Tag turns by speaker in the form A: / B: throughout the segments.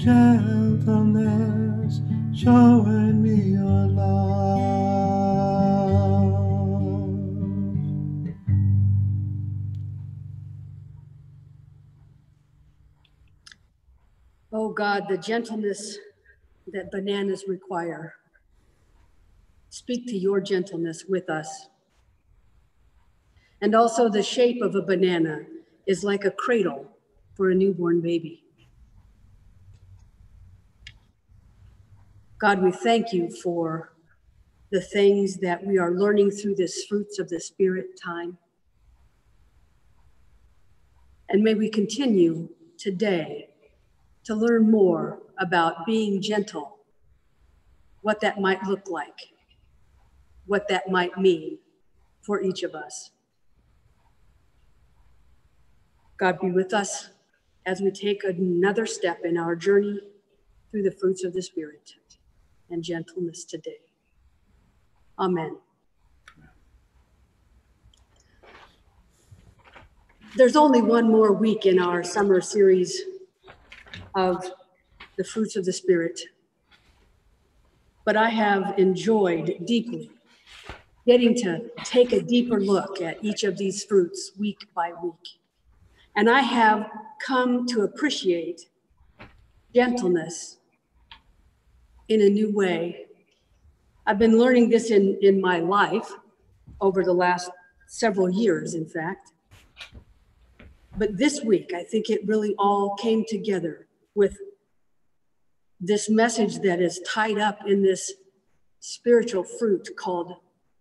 A: gentleness, showing me your love.
B: Oh God, the gentleness that bananas require. Speak to your gentleness with us. And also, the shape of a banana is like a cradle for a newborn baby. God, we thank you for the things that we are learning through this fruits of the Spirit time. And may we continue today to learn more about being gentle, what that might look like, what that might mean for each of us. God be with us as we take another step in our journey through the fruits of the Spirit and gentleness today. Amen. There's only one more week in our summer series of the fruits of the Spirit, but I have enjoyed deeply getting to take a deeper look at each of these fruits week by week. And I have come to appreciate gentleness in a new way. I've been learning this in, in my life over the last several years, in fact. But this week, I think it really all came together with this message that is tied up in this spiritual fruit called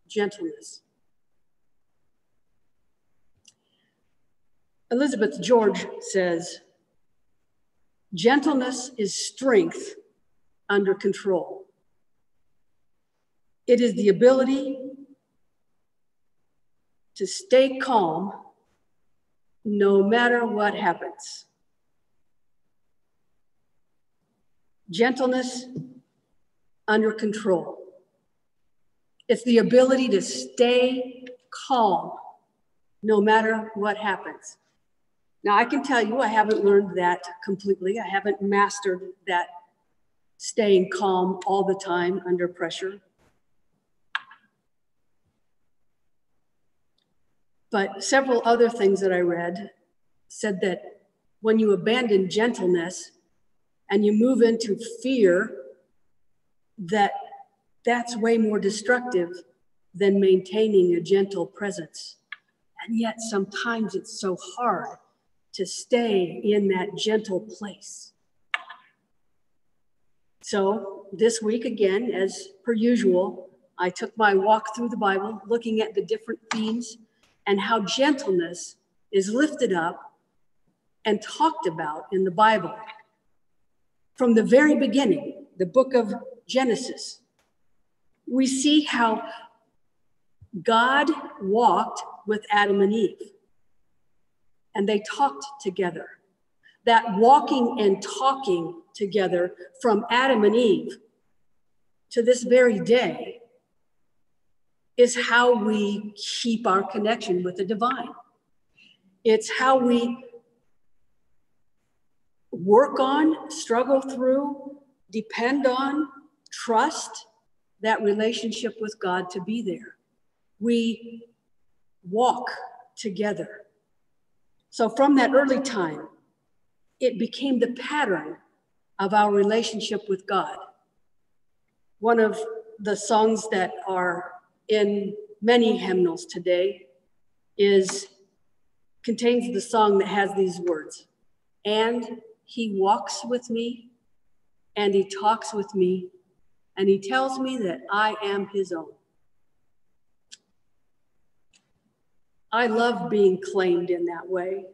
B: gentleness. Elizabeth George says, gentleness is strength under control. It is the ability to stay calm no matter what happens. Gentleness under control. It's the ability to stay calm no matter what happens. Now, I can tell you, I haven't learned that completely. I haven't mastered that staying calm all the time under pressure. But several other things that I read said that when you abandon gentleness and you move into fear, that that's way more destructive than maintaining a gentle presence. And yet sometimes it's so hard to stay in that gentle place. So, this week, again, as per usual, I took my walk through the Bible, looking at the different themes and how gentleness is lifted up and talked about in the Bible. From the very beginning, the book of Genesis, we see how God walked with Adam and Eve and they talked together. That walking and talking together from Adam and Eve to this very day is how we keep our connection with the divine. It's how we work on, struggle through, depend on, trust that relationship with God to be there. We walk together. So from that early time, it became the pattern of our relationship with God. One of the songs that are in many hymnals today is contains the song that has these words and he walks with me and he talks with me and he tells me that I am his own. I love being claimed in that way,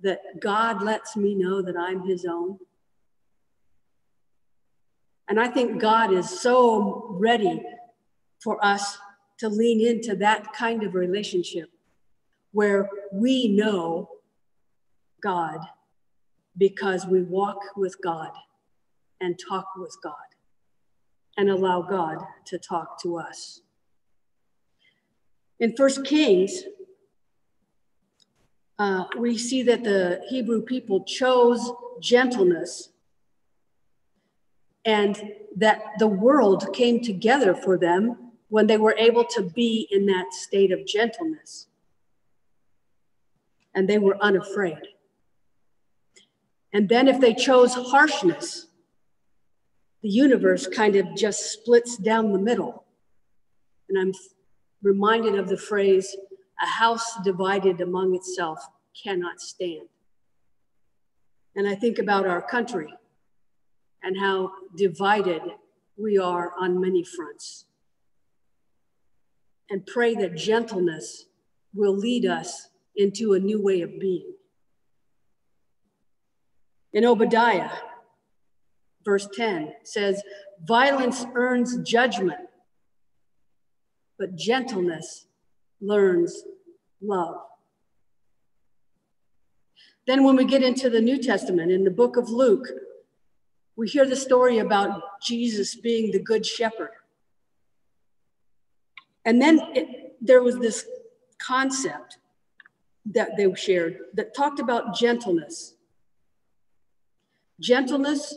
B: that God lets me know that I'm his own. And I think God is so ready for us to lean into that kind of relationship where we know God because we walk with God and talk with God and allow God to talk to us. In First Kings, uh, we see that the Hebrew people chose gentleness and that the world came together for them when they were able to be in that state of gentleness. And they were unafraid. And then if they chose harshness, the universe kind of just splits down the middle. And I'm reminded of the phrase, a house divided among itself cannot stand. And I think about our country and how divided we are on many fronts. And pray that gentleness will lead us into a new way of being. In Obadiah, verse 10 says, Violence earns judgment, but gentleness learns love. Then, when we get into the New Testament, in the book of Luke, we hear the story about Jesus being the good shepherd. And then it, there was this concept that they shared that talked about gentleness. Gentleness,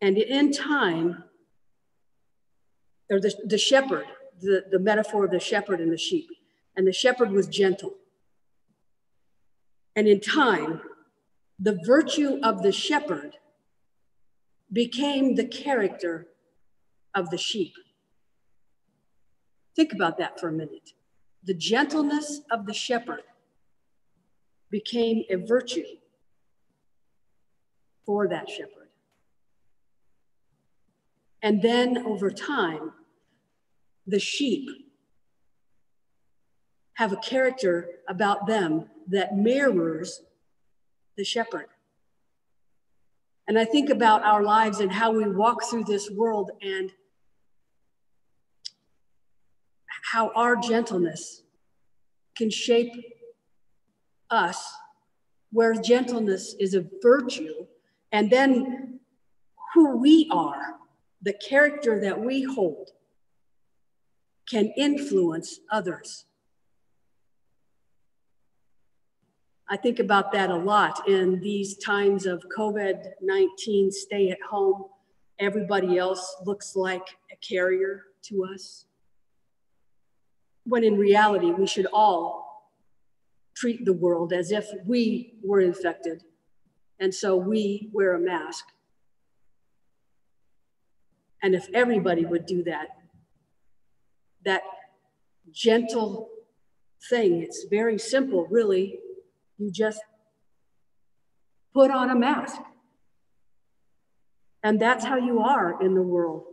B: and in time, or the, the shepherd, the, the metaphor of the shepherd and the sheep, and the shepherd was gentle. And in time, the virtue of the shepherd became the character of the sheep. Think about that for a minute. The gentleness of the shepherd became a virtue for that shepherd. And then over time, the sheep have a character about them that mirrors the shepherd. And I think about our lives and how we walk through this world and how our gentleness can shape us, where gentleness is a virtue, and then who we are, the character that we hold, can influence others. I think about that a lot in these times of COVID 19 stay at home. Everybody else looks like a carrier to us. When in reality, we should all treat the world as if we were infected. And so we wear a mask. And if everybody would do that, that gentle thing, it's very simple, really you just put on a mask. And that's how you are in the world.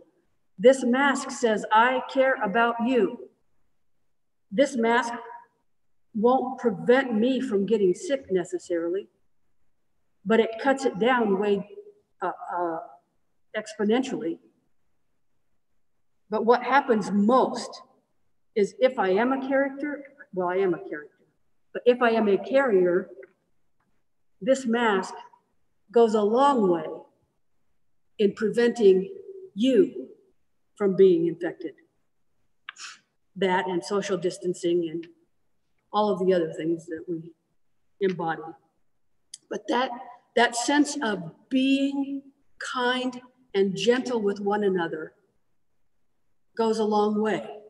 B: This mask says, I care about you. This mask won't prevent me from getting sick necessarily, but it cuts it down way uh, uh, exponentially. But what happens most is if I am a character, well, I am a character. But if I am a carrier, this mask goes a long way in preventing you from being infected. That and social distancing and all of the other things that we embody. But that, that sense of being kind and gentle with one another goes a long way.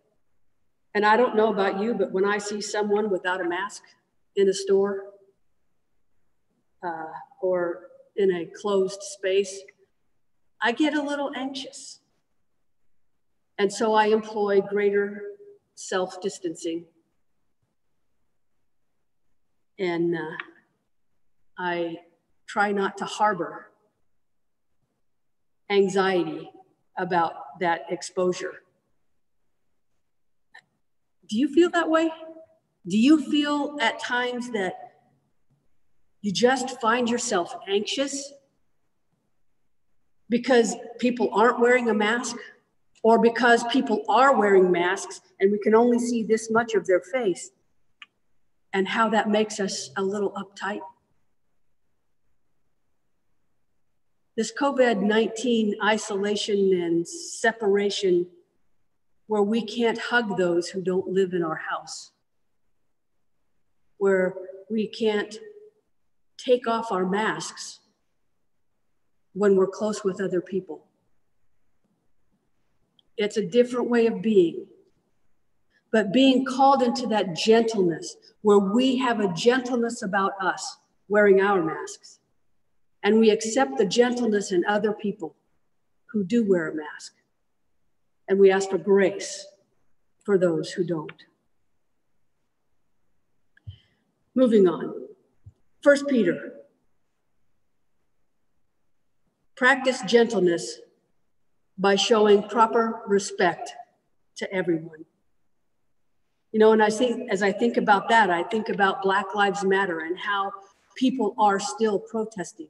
B: And I don't know about you, but when I see someone without a mask in a store uh, or in a closed space, I get a little anxious. And so I employ greater self distancing. And uh, I try not to harbor anxiety about that exposure. Do you feel that way? Do you feel at times that you just find yourself anxious because people aren't wearing a mask or because people are wearing masks and we can only see this much of their face and how that makes us a little uptight? This COVID 19 isolation and separation where we can't hug those who don't live in our house, where we can't take off our masks when we're close with other people. It's a different way of being. But being called into that gentleness where we have a gentleness about us wearing our masks and we accept the gentleness in other people who do wear a mask. And we ask for grace for those who don't. Moving on. First Peter. Practice gentleness by showing proper respect to everyone. You know, and I think as I think about that, I think about Black Lives Matter and how people are still protesting.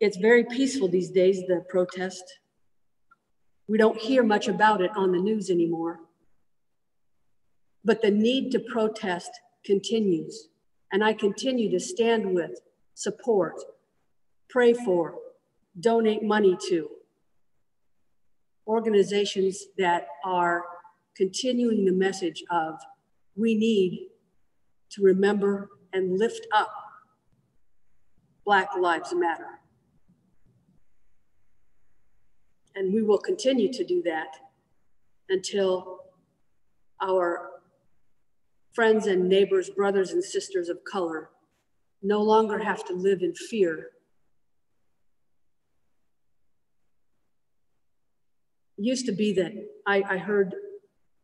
B: It's very peaceful these days, the protest. We don't hear much about it on the news anymore. But the need to protest continues. And I continue to stand with, support, pray for, donate money to organizations that are continuing the message of we need to remember and lift up Black Lives Matter. And we will continue to do that until our friends and neighbors, brothers and sisters of color no longer have to live in fear. It used to be that I, I heard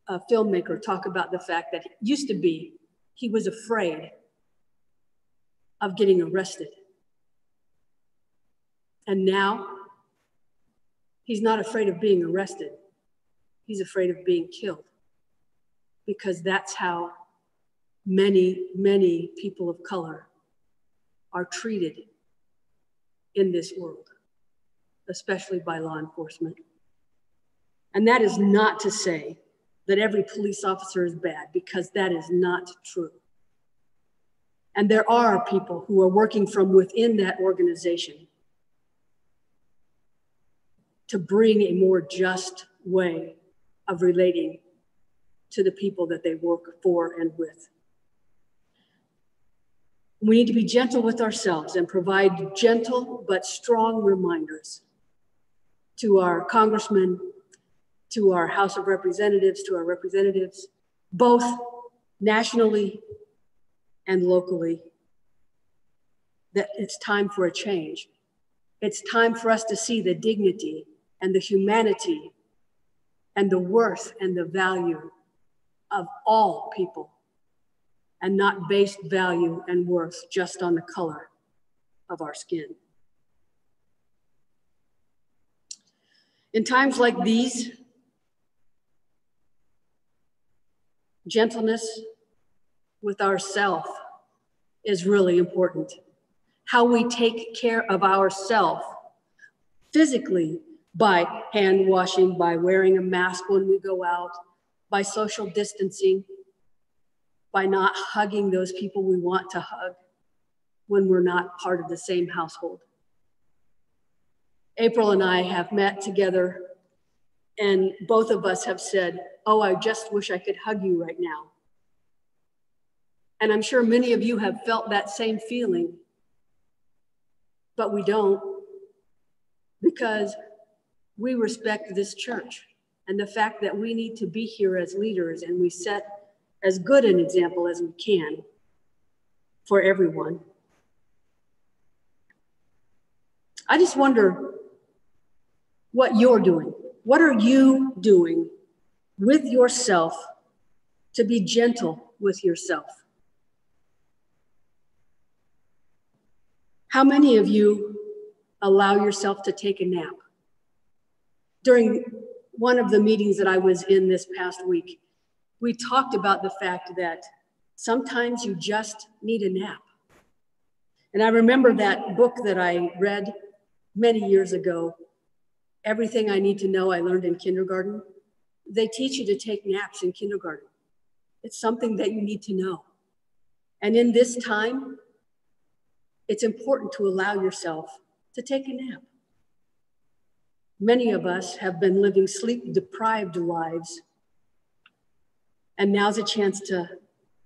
B: a filmmaker talk about the fact that used to be he was afraid of getting arrested. And now he's not afraid of being arrested. He's afraid of being killed because that's how many, many people of color are treated in this world, especially by law enforcement. And that is not to say that every police officer is bad, because that is not true. And there are people who are working from within that organization to bring a more just way of relating to the people that they work for and with. We need to be gentle with ourselves and provide gentle but strong reminders to our congressmen, to our House of Representatives, to our representatives, both nationally and locally, that it's time for a change. It's time for us to see the dignity and the humanity and the worth and the value of all people and not based value and worth just on the color of our skin. In times like these, gentleness with ourself is really important. How we take care of ourself physically by hand washing, by wearing a mask when we go out, by social distancing, by not hugging those people we want to hug when we're not part of the same household. April and I have met together, and both of us have said, Oh, I just wish I could hug you right now. And I'm sure many of you have felt that same feeling, but we don't because we respect this church and the fact that we need to be here as leaders and we set as good an example as we can for everyone. I just wonder what you're doing. What are you doing with yourself to be gentle with yourself. How many of you allow yourself to take a nap? During one of the meetings that I was in this past week, we talked about the fact that sometimes you just need a nap. And I remember that book that I read many years ago, Everything I Need to Know I Learned in Kindergarten. They teach you to take naps in kindergarten. It's something that you need to know. And in this time, it's important to allow yourself to take a nap. Many of us have been living sleep deprived lives, and now's a chance to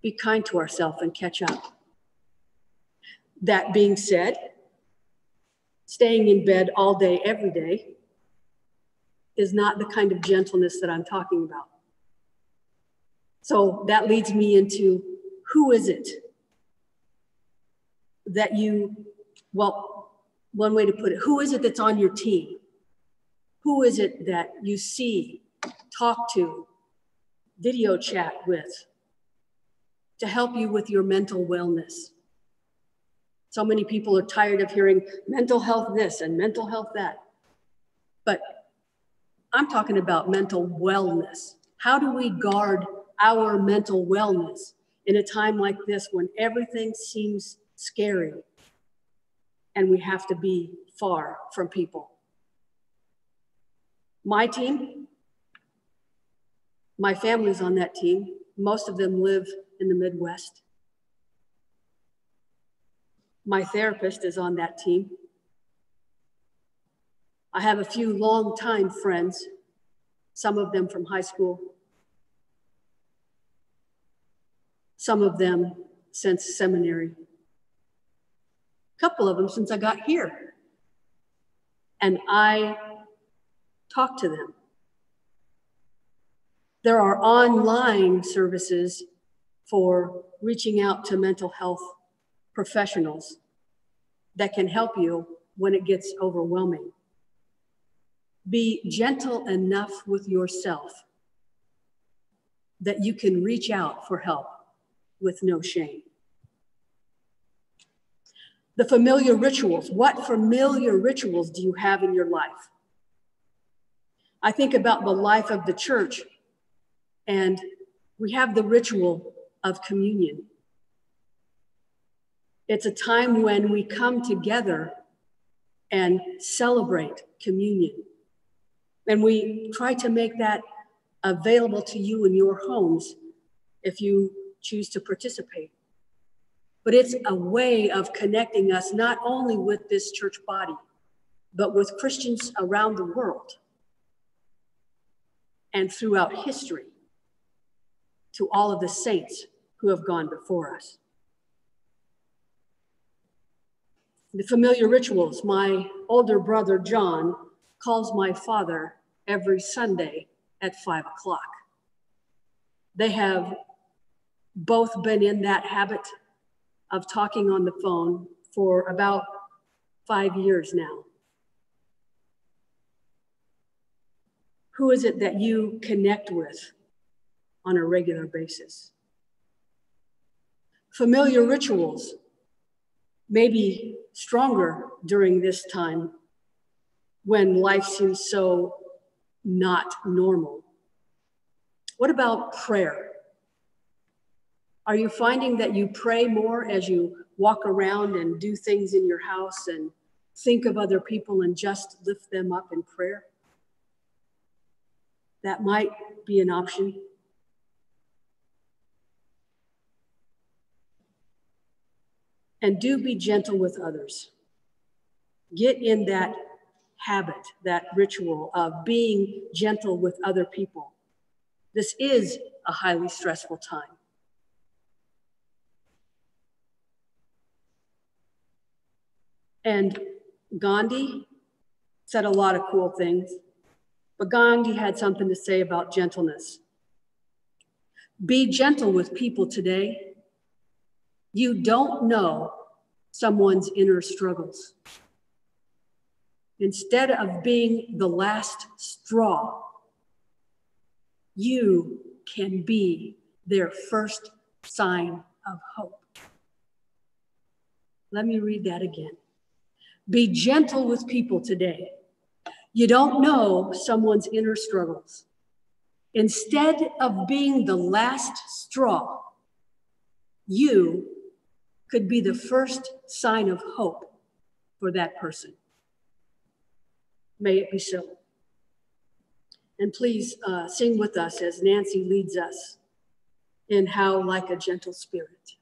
B: be kind to ourselves and catch up. That being said, staying in bed all day, every day is not the kind of gentleness that I'm talking about. So that leads me into who is it that you, well, one way to put it, who is it that's on your team? Who is it that you see, talk to, video chat with to help you with your mental wellness? So many people are tired of hearing mental health this and mental health that. But I'm talking about mental wellness. How do we guard our mental wellness in a time like this when everything seems scary and we have to be far from people? My team, my family's on that team. Most of them live in the Midwest. My therapist is on that team. I have a few longtime friends, some of them from high school, some of them since seminary, a couple of them since I got here. And I talk to them. There are online services for reaching out to mental health professionals that can help you when it gets overwhelming. Be gentle enough with yourself that you can reach out for help with no shame. The familiar rituals. What familiar rituals do you have in your life? I think about the life of the church, and we have the ritual of communion. It's a time when we come together and celebrate communion. And we try to make that available to you in your homes if you choose to participate. But it's a way of connecting us not only with this church body, but with Christians around the world and throughout history to all of the saints who have gone before us. the familiar rituals. My older brother, John, calls my father every Sunday at five o'clock. They have both been in that habit of talking on the phone for about five years now. Who is it that you connect with on a regular basis? Familiar rituals may be stronger during this time when life seems so not normal. What about prayer? Are you finding that you pray more as you walk around and do things in your house and think of other people and just lift them up in prayer? That might be an option. And do be gentle with others. Get in that habit, that ritual of being gentle with other people. This is a highly stressful time. And Gandhi said a lot of cool things, but Gandhi had something to say about gentleness. Be gentle with people today you don't know someone's inner struggles. Instead of being the last straw, you can be their first sign of hope. Let me read that again. Be gentle with people today. You don't know someone's inner struggles. Instead of being the last straw, you could be the first sign of hope for that person. May it be so. And please uh, sing with us as Nancy leads us in How Like a Gentle Spirit.